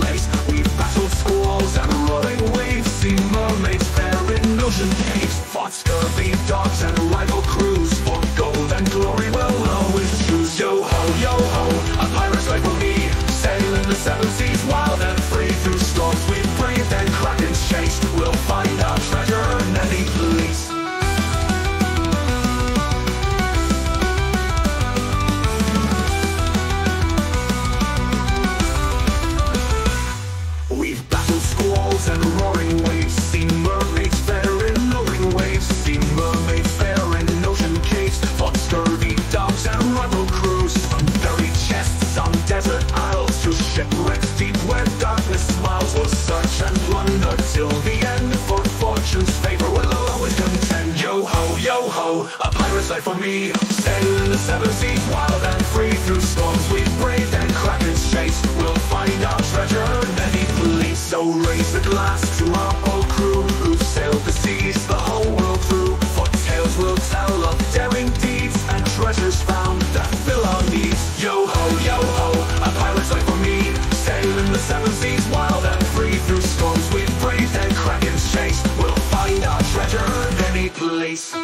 lace. We've battled squalls and rolling waves, seen mermaids fair in ocean caves, fought scurvy dogs and life. yo ho, a pirate's life for me. Sailing in the seven seas, wild and free, through storms we've braved and kraken's chase. We'll find our treasure, many fleets. So raise the glass to Dois.